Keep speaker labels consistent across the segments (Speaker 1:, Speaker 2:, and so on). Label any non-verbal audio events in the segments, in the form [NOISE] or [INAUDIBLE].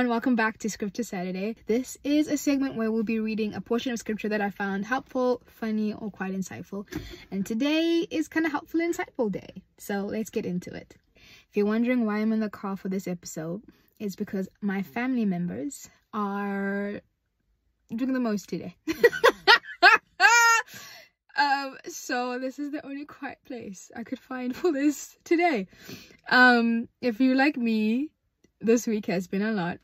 Speaker 1: everyone, welcome back to Scripture Saturday. This is a segment where we'll be reading a portion of scripture that I found helpful, funny, or quite insightful. And today is kind of helpful, insightful day. So let's get into it. If you're wondering why I'm in the car for this episode, it's because my family members are doing the most today. [LAUGHS] um, so this is the only quiet place I could find for this today. Um, if you like me, this week has been a lot.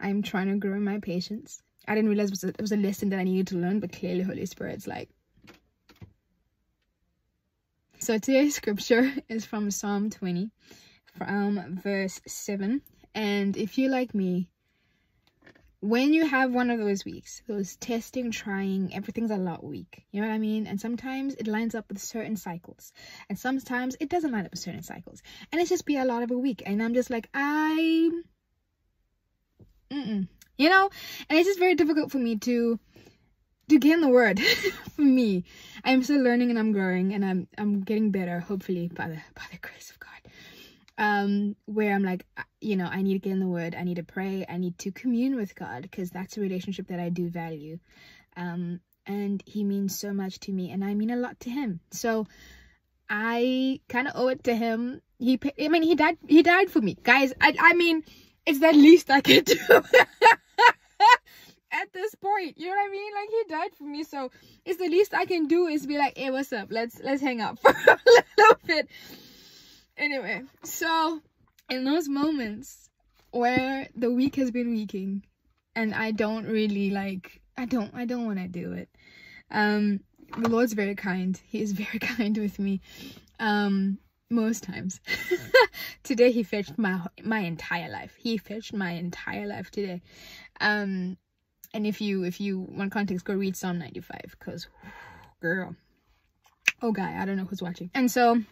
Speaker 1: I'm trying to grow in my patience. I didn't realize it was, a, it was a lesson that I needed to learn, but clearly Holy Spirit's like. So today's scripture [LAUGHS] is from Psalm 20, from verse 7. And if you like me, when you have one of those weeks, those testing, trying, everything's a lot week. You know what I mean? And sometimes it lines up with certain cycles. And sometimes it doesn't line up with certain cycles. And it's just be a lot of a week. And I'm just like, I mm-mm. you know? And it's just very difficult for me to to get in the word [LAUGHS] for me. I'm still learning and I'm growing and I'm I'm getting better, hopefully, by the by the grace of God. Um where i'm like you know i need to get in the word. I need to pray. I need to commune with god because that's a relationship that i do value. Um and he means so much to me and i mean a lot to him. So i kind of owe it to him. He i mean he died he died for me. Guys i i mean it's the least i can [LAUGHS] do at this point you know what i mean like he died for me so it's the least i can do is be like hey what's up let's let's hang out [LAUGHS] for a little bit Anyway, so in those moments where the week has been weaking and I don't really like I don't I don't want to do it. Um the Lord's very kind. He is very [LAUGHS] kind with me. Um most times. [LAUGHS] today he fetched my my entire life. He fetched my entire life today. Um and if you if you want context go read Psalm 95 cuz girl. Oh guy, I don't know who's watching. And so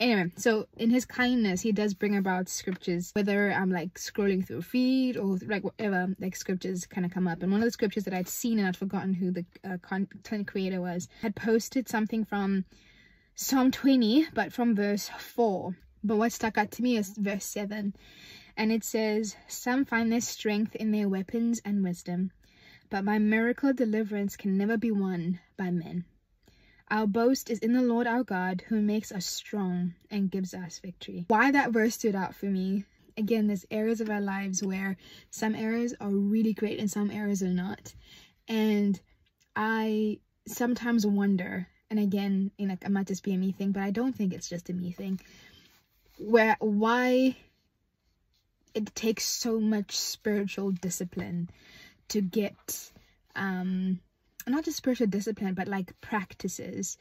Speaker 1: anyway so in his kindness he does bring about scriptures whether i'm like scrolling through a feed or like whatever like scriptures kind of come up and one of the scriptures that i'd seen and i'd forgotten who the uh, content creator was had posted something from psalm 20 but from verse 4 but what stuck out to me is verse 7 and it says some find their strength in their weapons and wisdom but my miracle deliverance can never be won by men. Our boast is in the Lord our God who makes us strong and gives us victory. Why that verse stood out for me? Again there's areas of our lives where some areas are really great and some areas are not. And i sometimes wonder and again you know it might just be a me thing but i don't think it's just a me thing. Where why it takes so much spiritual discipline to get um not just spiritual discipline but like practices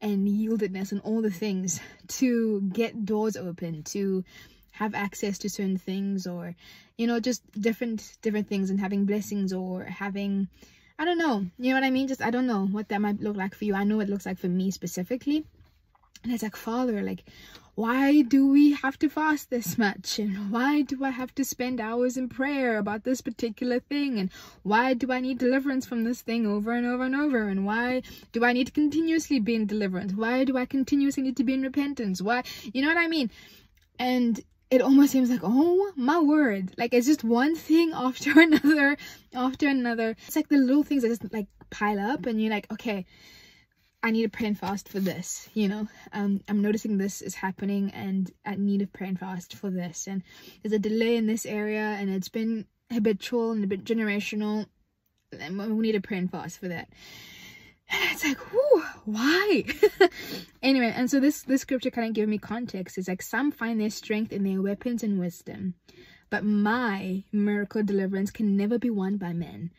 Speaker 1: and yieldedness and all the things [LAUGHS] to get doors open to have access to certain things or you know just different different things and having blessings or having i don't know. You know what i mean? Just i don't know what that might look like for you. I know what it looks like for me specifically. And it's like father like why do we have to fast this much? And why do i have to spend hours in prayer about this particular thing? And why do i need deliverance from this thing over and over and over? And why do i need to continuously be in deliverance? Why do i continuously need to be in repentance? Why you know what i mean? And it almost seems like oh my word like it's just one thing [LAUGHS] after another after another it's like the little things that just like pile up and you're like okay I need to pray and fast for this, you know. Um, I'm noticing this is happening and I need to pray and fast for this. And there's a delay in this area and it's been habitual and a bit generational. And we need to pray and fast for that. And it's like, whoo, why? [LAUGHS] anyway, and so this, this scripture kind of gave me context. It's like some find their strength in their weapons and wisdom. But my miracle deliverance can never be won by men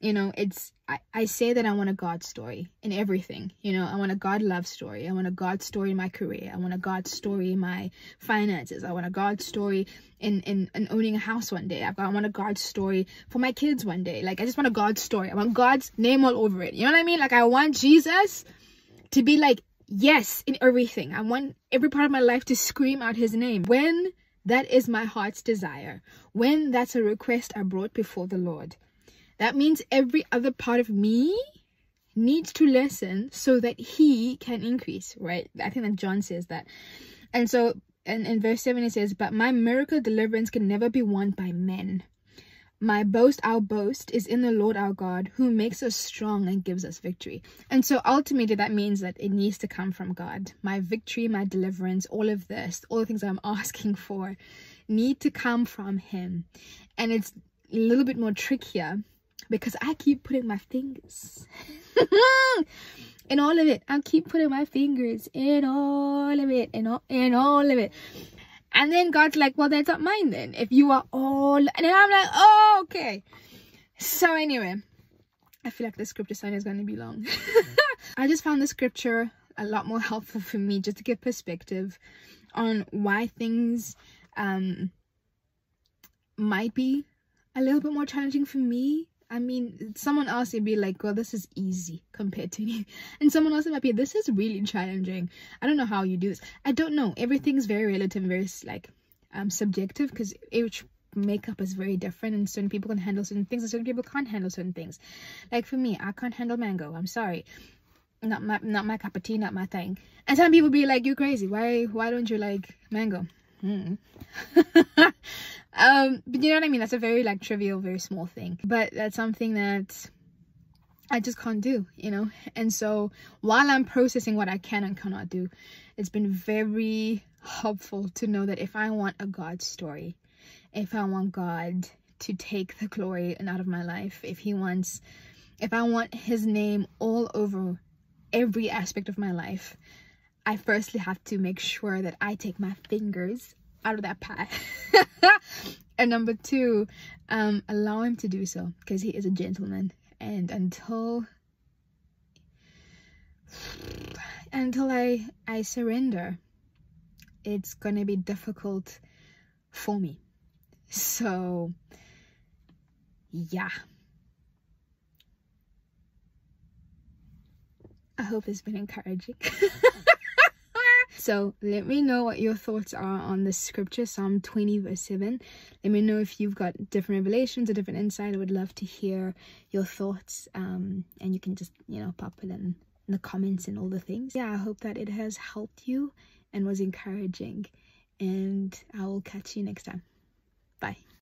Speaker 1: you know it's I, I say that i want a god story in everything you know i want a god love story i want a god story in my career i want a god story in my finances i want a god story in in, in owning a house one day i want a god story for my kids one day like i just want a god story i want god's name all over it you know what i mean? Like i want jesus to be like yes in everything i want every part of my life to scream out his name. When that is my heart's desire when that's a request i brought before the lord that means every other part of me needs to lessen so that he can increase, right? I think that John says that. And so and in verse 7 it says, But my miracle deliverance can never be won by men. My boast, our boast, is in the Lord our God, who makes us strong and gives us victory. And so ultimately, that means that it needs to come from God. My victory, my deliverance, all of this, all the things I'm [LAUGHS] asking for, need to come from Him. And it's a little bit more trickier because I keep putting my fingers [LAUGHS] in all of it. I keep putting my fingers in all of it, in all, in all of it. And then God's like, well, that's not mine then. If you are all, and I'm like, oh, okay. So anyway, I feel like the scripture sign is going to be long. [LAUGHS] I just found the scripture a lot more helpful for me just to get perspective on why things um might be a little bit more challenging for me I mean, someone else would be like, well, this is easy compared to you. [LAUGHS] And someone else might be, this is really challenging. I don't know how you do this. I don't know. Everything's very relative, and very like um subjective because each makeup is very different and certain people can handle certain things and certain people can't handle certain things. Like for me, I can't handle mango. I'm sorry. Not my not my cup of tea, not my thing. And some people be like, You're crazy. Why why don't you like mango? Hmm. [LAUGHS] um but you know what i mean? That's a very like trivial very small thing. But that's something that i just can't do you know? And so while i'm processing what i can and cannot do it's been very helpful to know that if i want a god story if i want god to take the glory out of my life if he wants if i want his name all over every aspect of my life I firstly have to make sure that I take my fingers out of that pie. [LAUGHS] and number two, um, allow him to do so because he is a gentleman. And until until I I surrender, it's gonna be difficult for me. So yeah. I hope it's been encouraging. [LAUGHS] So let me know what your thoughts are on the scripture, Psalm 20, verse 7. Let me know if you've got different revelations or different insight. I would love to hear your thoughts. Um, and you can just, you know, pop it in, in the comments and all the things. Yeah, I hope that it has helped you and was encouraging. And I will catch you next time. Bye.